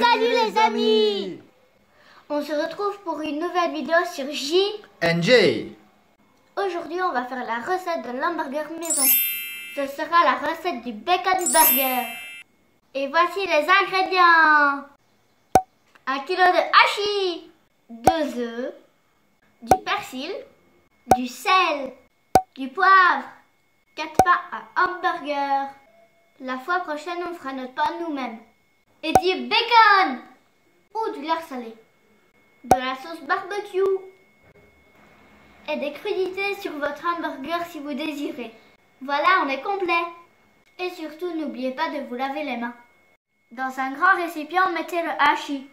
Salut, les amis On se retrouve pour une nouvelle vidéo sur J. NJ Aujourd'hui, on va faire la recette de l'hamburger maison. Ce sera la recette du bacon burger. Et voici les ingrédients. 1 kg de hachis, 2 œufs, du persil, du sel, du poivre, 4 pains à hamburger. La fois prochaine, on fera notre pain nous-mêmes. Et du bacon ou du lard salé. De la sauce barbecue et des crudités sur votre hamburger si vous désirez. Voilà, on est complet. Et surtout, n'oubliez pas de vous laver les mains. Dans un grand récipient, mettez le hachis.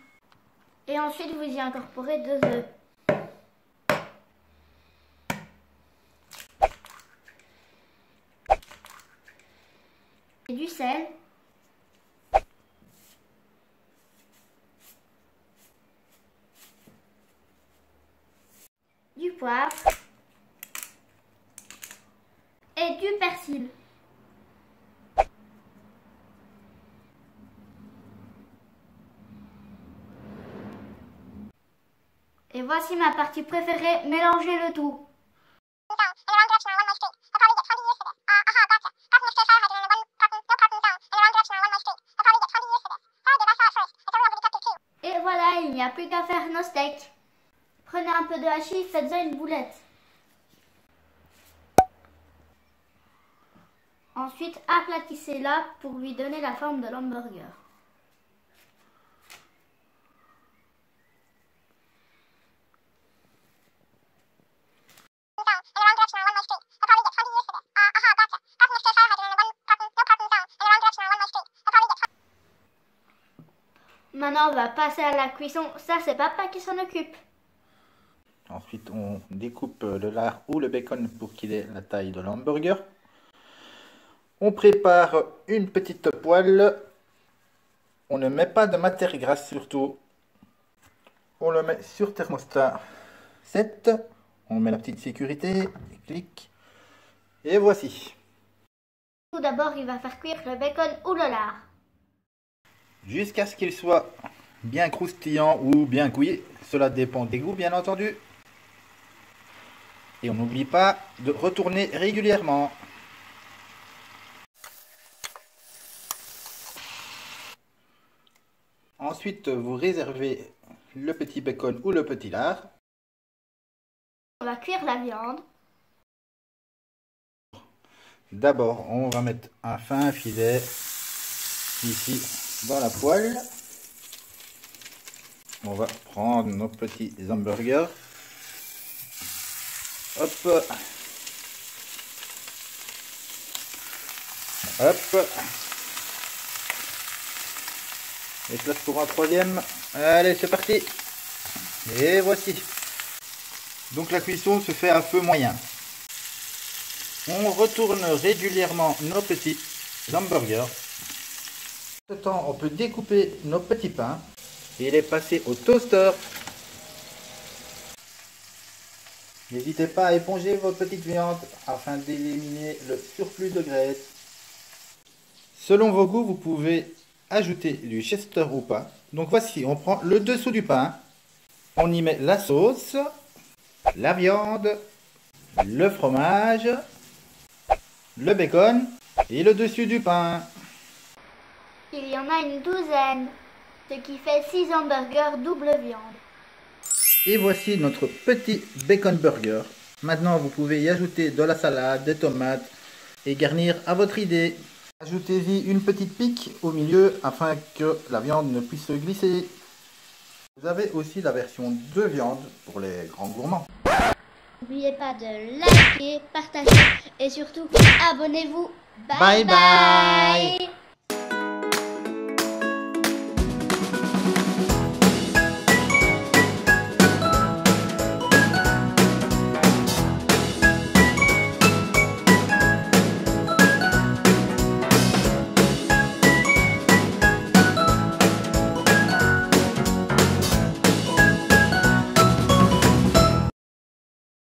Et ensuite, vous y incorporez deux œufs. Et du sel. Du poivre. Et du persil. Et voici ma partie préférée, mélanger le tout. Et voilà, il n'y a plus qu'à faire nos steaks. Prenez un peu de hachis, faites-en une boulette. Ensuite, aplatissez-la pour lui donner la forme de l'hamburger. Maintenant, on va passer à la cuisson. Ça, c'est papa qui s'en occupe. Ensuite, on découpe le lard ou le bacon pour qu'il ait la taille de l'hamburger. On prépare une petite poêle. On ne met pas de matière grasse surtout. On le met sur thermostat 7. On met la petite sécurité. Clic. Et voici. Tout d'abord, il va faire cuire le bacon ou le lard. Jusqu'à ce qu'il soit bien croustillant ou bien cuit. Cela dépend des goûts, bien entendu. Et on n'oublie pas de retourner régulièrement. Ensuite, vous réservez le petit bacon ou le petit lard. On va cuire la viande. D'abord, on va mettre un fin filet ici dans la poêle. On va prendre nos petits hamburgers. Hop. Hop. Et place pour un troisième. Allez, c'est parti. Et voici. Donc la cuisson se fait à feu moyen. On retourne régulièrement nos petits hamburgers. Ce temps, on peut découper nos petits pains et les passer au toaster. N'hésitez pas à éponger vos petites viandes afin d'éliminer le surplus de graisse. Selon vos goûts, vous pouvez ajouter du chester ou pas. Donc voici, on prend le dessous du pain, on y met la sauce, la viande, le fromage, le bacon et le dessus du pain. Il y en a une douzaine, ce qui fait 6 hamburgers double viande. Et voici notre petit bacon burger. Maintenant, vous pouvez y ajouter de la salade, des tomates et garnir à votre idée. Ajoutez-y une petite pique au milieu afin que la viande ne puisse se glisser. Vous avez aussi la version de viande pour les grands gourmands. N'oubliez pas de liker, partager et surtout abonnez-vous. bye, bye.